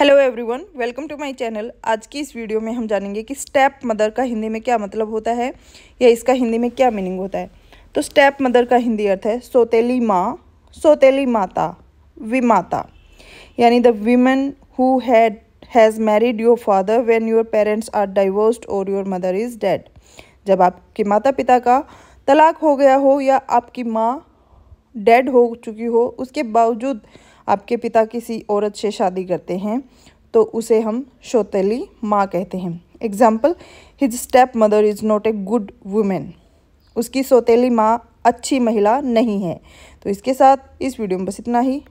Hello everyone welcome to my channel आज की इस वीडियो में हम जानेंगे कि स्टेप मदर का हिंदी में क्या मतलब होता है या इसका हिंदी में क्या मीनिंग होता है। तो स्टेप मदर का हिंदी अर्थ है सोतेली माँ, सोतेली माता, विमाता। यानी the women who had has married your father when your parents are divorced और योर मदर इज़ डेड जब आपके माता पिता का तलाक हो गया हो या आपकी माँ डेड हो चुकी हो, उसके बावजूद आपके पिता किसी औरत से शादी करते हैं तो उसे हम शोतेली माँ कहते हैं। Example his step mother is not a good women उसकी सोतेली माँ अच्छी महिला नहीं है। तो इसके साथ इस वीडियो में बस इतना ही।